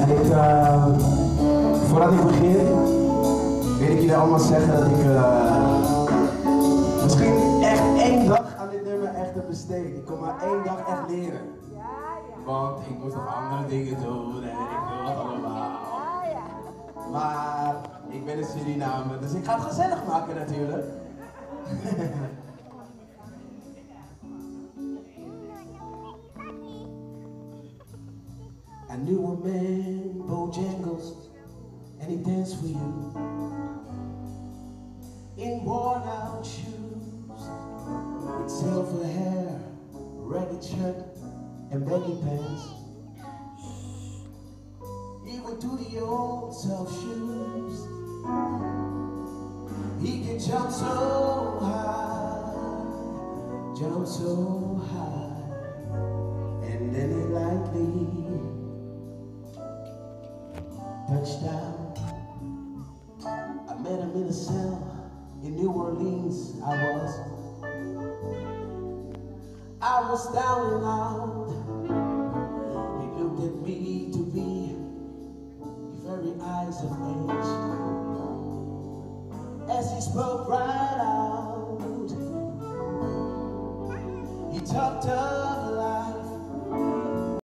En ik, uh, voordat ik begin, wil ik jullie allemaal zeggen dat ik uh, misschien echt één dag aan dit nummer echt heb besteed. Ik kon maar één dag echt leren. Want ik moest nog andere dingen doen en ik wil wat allemaal. Maar ik ben in Suriname, dus ik ga het gezellig maken natuurlijk. I knew a man, Bojangles, and he danced for you. In worn out shoes, with silver hair, ragged shirt, and baggy pants. He would do the old self shoes. He could jump so high, jump so high, and then he lightly touchdown. I met him in a cell in New Orleans. I was. I was down and out. He looked at me to be the very eyes of age. As he spoke right out, he talked up.